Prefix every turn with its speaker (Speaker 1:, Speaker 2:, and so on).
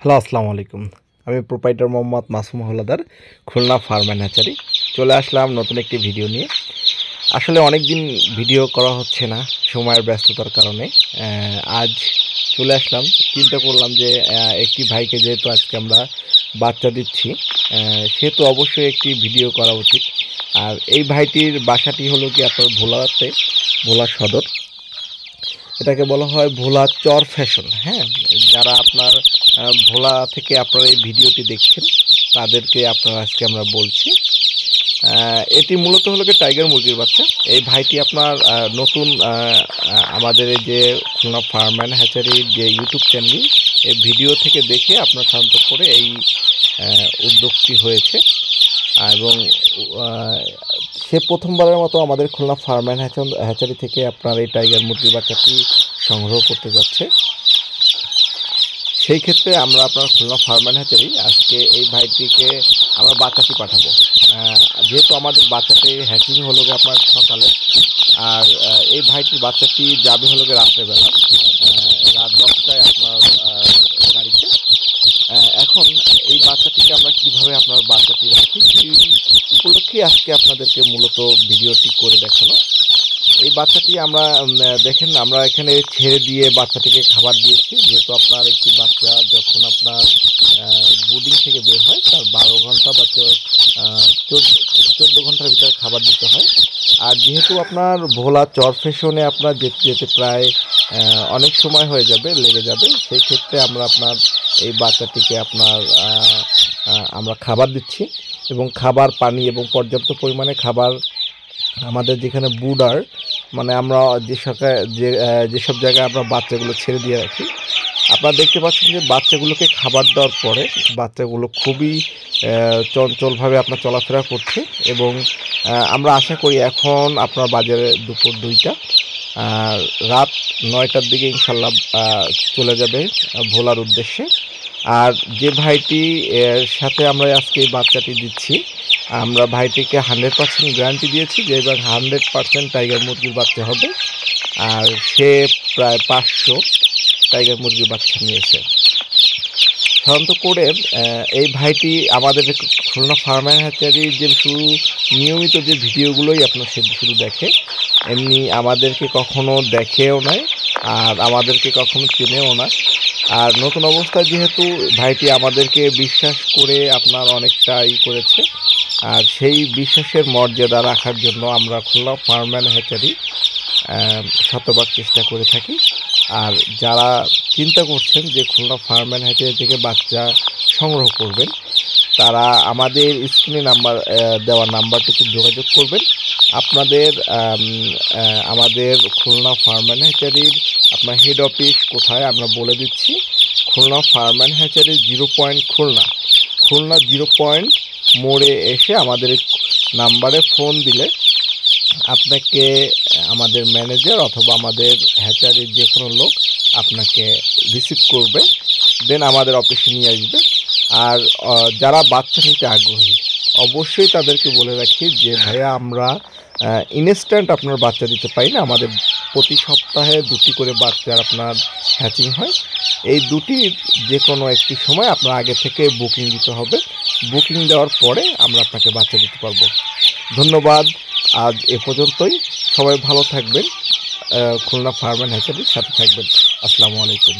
Speaker 1: Hello, আসসালামু আলাইকুম। আমি proprietor Mohammad Masum Haldar, Khulna farm and hatchery চলে আসলাম নতুন একটি ভিডিও নিয়ে। আসলে অনেক দিন ভিডিও করা হচ্ছে না, সময়ের ব্যস্ততার কারণে। আজ চলে আসলাম। চিন্তা করলাম যে একটি ভাইকে যেহেতু আজকে আমরা বাচ্চা দিচ্ছি সেহেতু অবশ্যই একটি ভিডিও করা উচিত। আর এই ভাইটির বাসাটি হলো কি আপনার ভোলাতে, ভোলা সদর। এটাকে বলা হয় ভোলা চর ফ্যাশন। হ্যাঁ যারা আপনার ভোলা থেকে আপনারা এই ভিডিওটি দেখছেন, তাদেরকে আপনারা আজকে আমরা বলছি এটি মূলত হলো কি টাইগার মুরগির বাচ্চা। এই ভাইটি আপনার নতুন আমাদের এই যে খুলনা ফার্ম অ্যান্ড হ্যাচারির যে ইউটিউব চ্যানেল, এই ভিডিও থেকে দেখে আপনার শান্ত করে এই উদ্যোগটি হয়েছে। এবং সে প্রথমবারের মতো আমাদের খুলনা ফার্ম অ্যান্ড হ্যাচারি থেকে আপনার এই টাইগার মুরগির বাচ্চাটি সংগ্রহ করতে যাচ্ছে। সেই ক্ষেত্রে আমরা আপনার খুলনা ফার্মান হ্যাচারি আজকে এই ভাইটিকে আমরা বাচ্চাটি পাঠাবো। যেহেতু আমাদের বাচ্চাটি হ্যাচিং হলো গিয়ে আপনার সকালে, আর এই ভাইটির বাচ্চাটি যাবে হলো গিয়ে রাত্রেবেলা রাত দশটায় আপনার গাড়িতে। এখন এই বাচ্চাটিকে আমরা কীভাবে আপনার বাচ্চাটি রাখি সেই উপলক্ষেই আজকে আপনাদেরকে মূলত ভিডিওটি করে দেখানো। এই বাচ্চাটি আমরা দেখেন, আমরা এখানে ছেড়ে দিয়ে বাচ্চাটিকে খাবার দিয়েছি। যেহেতু আপনার একটি বাচ্চা যখন আপনার বুডিং থেকে বের হয়, তার বারো ঘণ্টা বা চোদ্দ ঘণ্টার ভিতরে খাবার দিতে হয়। আর যেহেতু আপনার ভোলা চর ফেশনে আপনার যেতে যেতে প্রায় অনেক সময় হয়ে যাবে, লেগে যাবে, সেই ক্ষেত্রে আমরা আপনার এই বাচ্চাটিকে আপনার আমরা খাবার দিচ্ছি। এবং খাবার, পানি এবং পর্যাপ্ত পরিমাণে খাবার আমাদের যেখানে বুডার মানে আমরা যে যে যেসব জায়গায় আমরা বাচ্চাগুলো ছেড়ে দিয়ে রাখি, আপনারা দেখতে পাচ্ছেন যে বাচ্চাগুলোকে খাবার দেওয়ার পরে বাচ্চাগুলো খুবই চঞ্চলভাবে আপনার চলাফেরা করছে এবং আমরা আশা করি এখন আপনার বাজারে দুপুর দুইটা রাত নয়টার দিকে ইনশাল্লাহ চলে যাবে ভোলার উদ্দেশ্যে। আর যে ভাইটি সাথে আমরা আজকে এই বাচ্চাটি দিচ্ছি আমরা ভাইটিকে হান্ড্রেড পার্সেন্ট গ্যারান্টি দিয়েছি যে এবার হান্ড্রেড পার্সেন্ট টাইগার মুরগির বাচ্চা হবে। আর সে প্রায় পাঁচশো টাইগার মুরগির বাচ্চা নিয়েছে। সাধারণত করে এই ভাইটি আমাদের খুলনা ফার্মার হ্যাচারির যে শুধু নিয়মিত যে ভিডিওগুলোই আপনার সে শুধু দেখে, এমনি আমাদেরকে কখনো দেখেও নাই আর আমাদেরকে কখনো চেনেও না। আর নতুন অবস্থায় যেহেতু ভাইটি আমাদেরকে বিশ্বাস করে আপনার অনেকটা ই করেছে আর সেই বিশ্বাসের মর্যাদা রাখার জন্য আমরা খুলনা ফার্ম হ্যাচারি শতভাগ চেষ্টা করে থাকি। আর যারা চিন্তা করছেন যে খুলনা ফার্ম হ্যাচারি থেকে বাচ্চা সংগ্রহ করবেন, তারা আমাদের স্ক্রিনে নাম্বার দেওয়া নাম্বারটিতে যোগাযোগ করবেন। আপনাদের আমাদের খুলনা ফার্ম হ্যাচারির আপনার হেড অফিস কোথায় আমরা বলে দিচ্ছি। Khulna farm hatchery zero point Khulna. Khulna zero point মোড়ে এসে আমাদের নাম্বারে ফোন দিলে আপনাকে, আমাদের ম্যানেজার অথবা আমাদের হ্যাচারির যে কোনো লোক আপনাকে রিসিভ করবে, দেন আমাদের অফিসে নিয়ে আসবে। আর যারা বাচ্চা নিতে আগ্রহী, অবশ্যই তাদেরকে বলে রাখি যে, ভাইয়া, আমরা ইনস্ট্যান্ট আপনার বাচ্চা দিতে পারি না, আমাদের প্রতি সপ্তাহে দুটি করে বাচ্চার আপনার হ্যাচিং হয়। এই দুটির যে কোনো একটি সময় আপনার আগে থেকে বুকিং দিতে হবে। বুকিং দেওয়ার পরে আমরা আপনাকে বাচ্চা দিতে পারব। ধন্যবাদ। আজ এ পর্যন্তই। সবাই ভালো থাকবেন। খুলনা ফার্ম অ্যান্ড হ্যাচারির সাথে থাকবেন। আসসালামু আলাইকুম।